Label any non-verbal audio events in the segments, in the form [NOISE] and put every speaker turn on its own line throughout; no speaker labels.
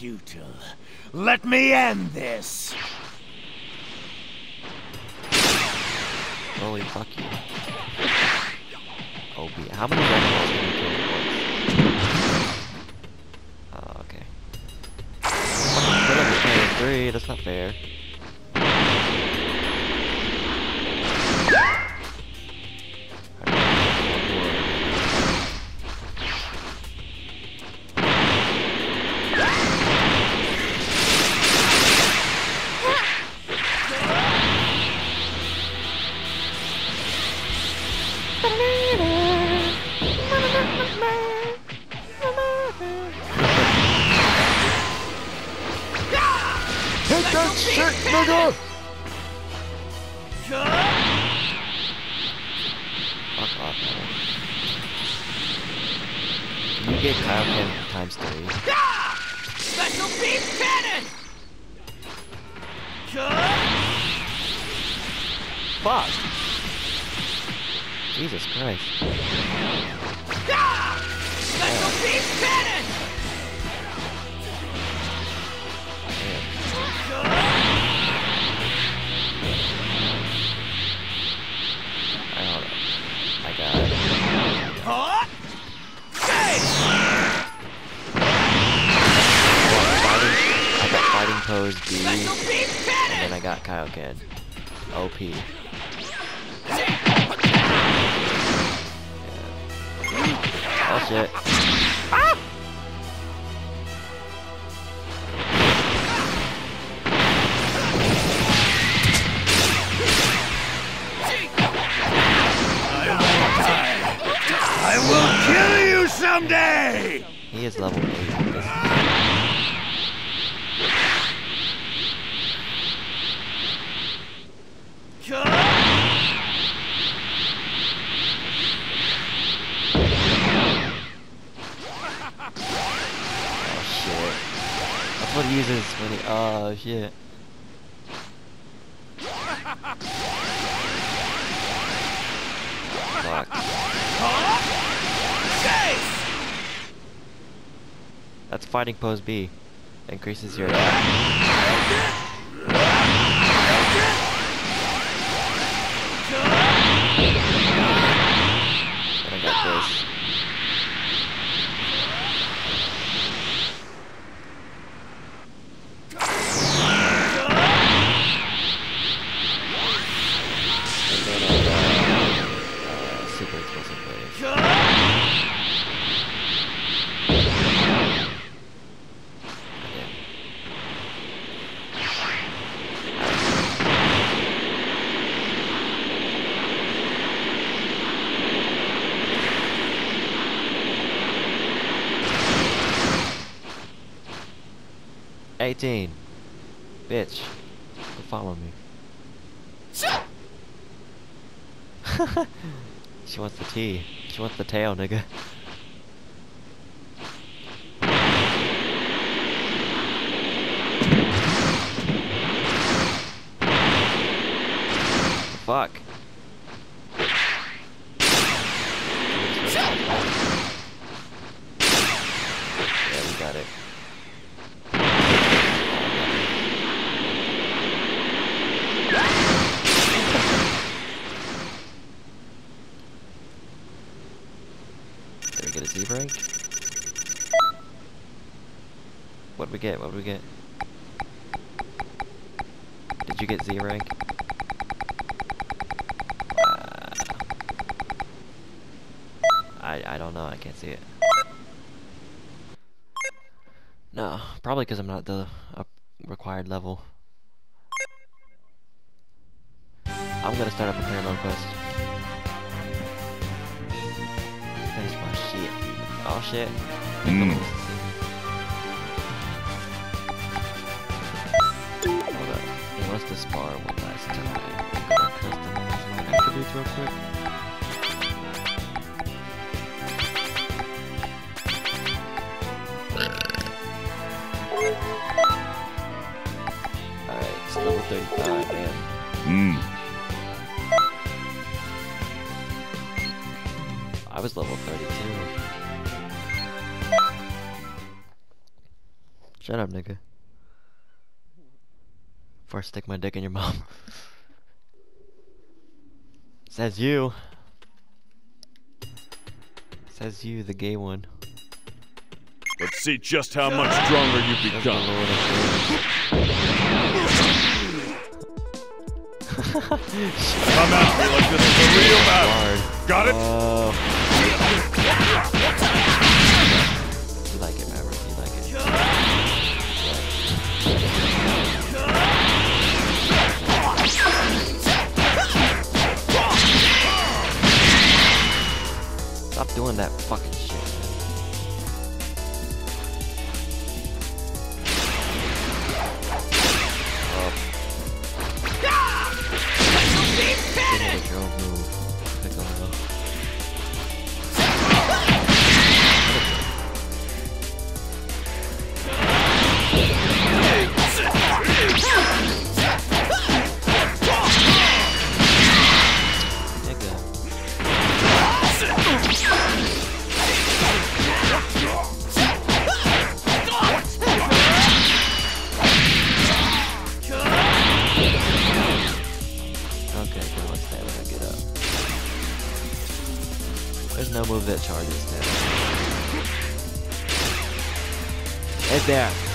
futile. Let me end this.
Holy fuck you. OP. How many Balls can you kill at once? Oh, okay. Three, that's not fair. You get Kaioken times three?
Special beam cannon!
Fuck! Jesus Christ.
Special beam cannon!
Fighting pose B, and then I got Kaioken. OP. Oh shit.
I will kill you someday!
He is level 8. This oh shit. That's what he uses when he. Oh shit. Fuck. That's fighting pose B. Increases your attack. 18. Bitch. Go follow me. [LAUGHS] she wants the tea. She wants the tail, nigga. Fuck. Did we get rank? What'd we get? What'd we get? Did you get Z rank? Uh, I I don't know. I can't see it. No, probably because I'm not the uh, required level. I'm gonna start up a mode quest. Oh shit.
Mm.
Hold up. He wants to spar one last time. I'm gonna customize my attributes real quick. Alright, it's level 35, man.
Mm.
I was level 32. Shut up, nigga. Before I stick my dick in your mom. [LAUGHS] Says you. Says you, the gay one.
Let's see just how much stronger you
Says the
become. Come at me like this is a real battle. Got it?
Oh. Doing that fucking shit, Right there!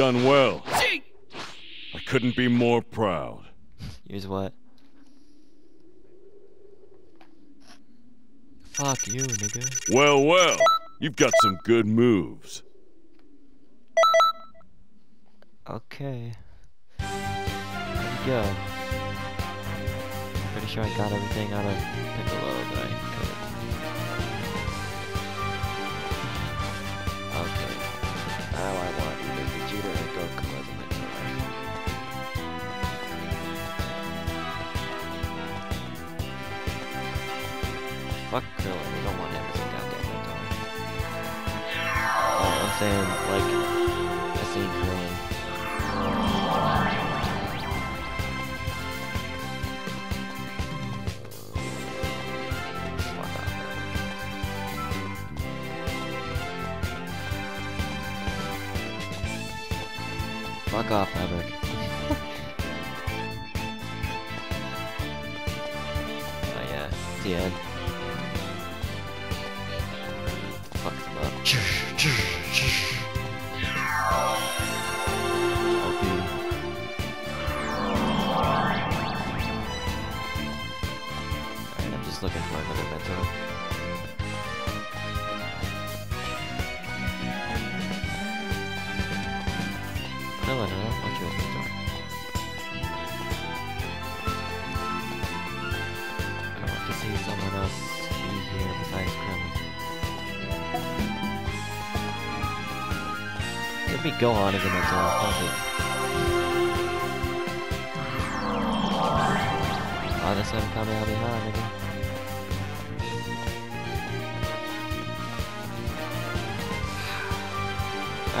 Done well. I couldn't be more proud.
Use what? Fuck you, nigga.
Well, well, you've got some good moves.
Okay. There you go. Pretty sure I got everything out of Piccolo that I could. Okay. Fuck Krillin, we don't want him as a goddamn mentor. Oh, I'm saying, like, I seen Krillin. Fuck off, Maverick. oh yeah, it's the end. I want to see someone else be here besides Krillin. Let me go on again as well, fuck it. Oh, that's him coming out behind again.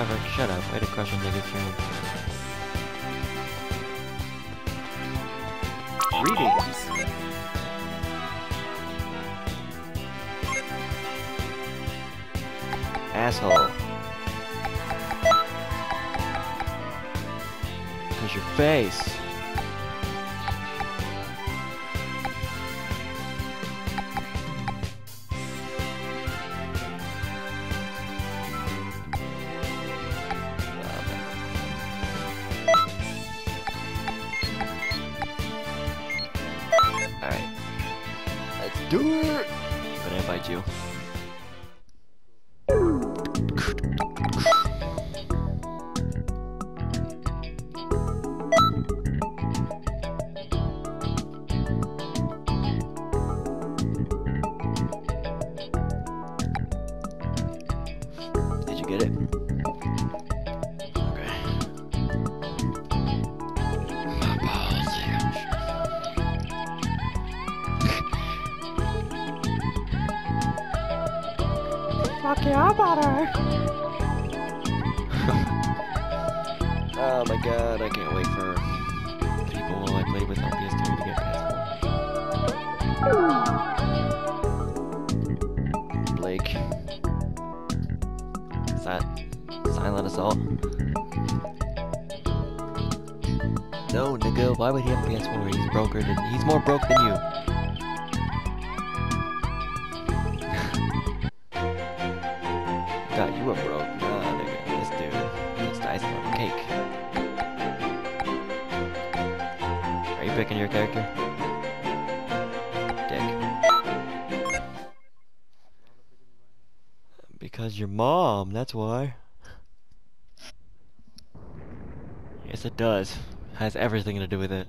Maverick, shut up. Way to crush a nigga's dream.
Greetings.
Asshole. Cause your face. Why would he have PS4? He's broker than he's more broke than you. [LAUGHS] God, you were broke. Nah, nigga, this dude the icing on cake. Are you picking your character? Dick. Because your mom, that's why. Yes, it does. Has everything to do with it.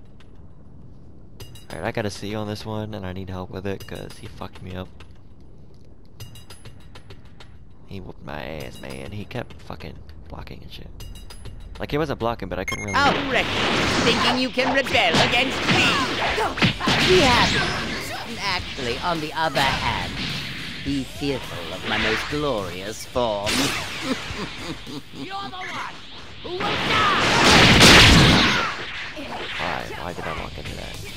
Alright, I got a C on this one, and I need help with it, because he fucked me up. He whooped my ass, man. He kept fucking blocking and shit. Like, he wasn't blocking, but I couldn't really...
Oh, Outrageous, thinking you can rebel against me. Be happy. Actually, on the other hand, be fearful of my most glorious form. [LAUGHS]
You're the one who will die!
Why? Why did I walk into that?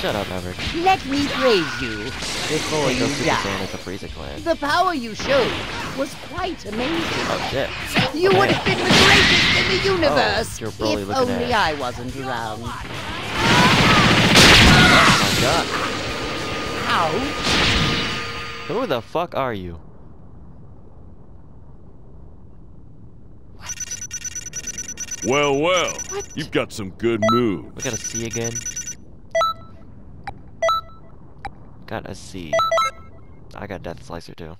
Shut up, Maverick.
Let me praise you before you die.
at the Frieza clan.
The power you showed was quite amazing.
Oh shit.
You would have been the greatest in the universe
oh, bully
if only. I wasn't around.
Oh my god.
How?
Who the fuck are you?
Well, well. You've got some good moves.
We got a C again. Got a C. I got Death Slicer too.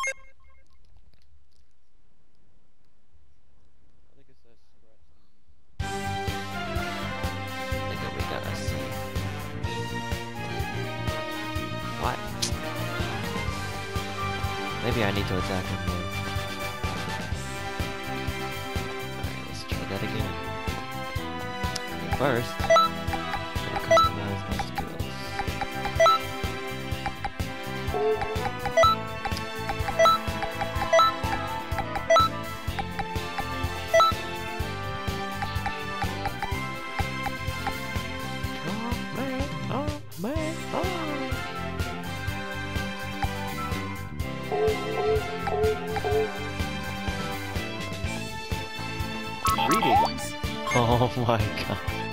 Greetings.
Oh my god.